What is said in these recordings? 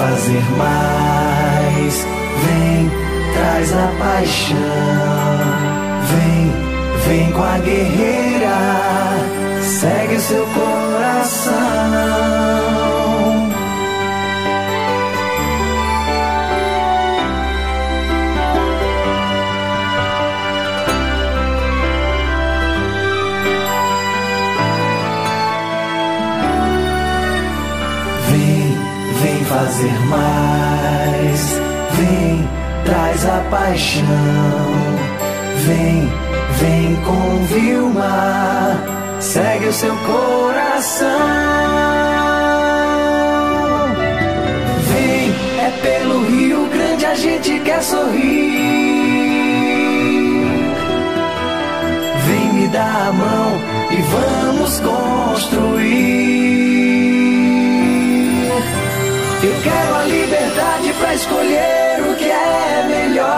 fazer mais. Vem, traz a paixão. Vem, vem com a guerreira. Segue o seu fazer mais. Vem, traz a paixão. Vem, vem com Vilma. Segue o seu coração. Vem, é pelo Rio Grande a gente quer sorrir. Vem me dar a mão e vamos construir. Eu quero a liberdade para escolher o que é melhor.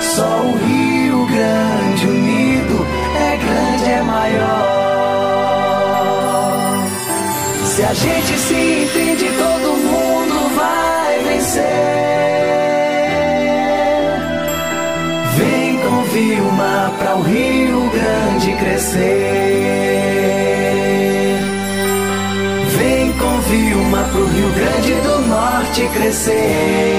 Só o Rio Grande unido é grande, é maior. Se a gente se entende, todo mundo vai vencer. Vem com Vilma para o Rio Grande crescer. Pro Rio Grande do Norte crescer.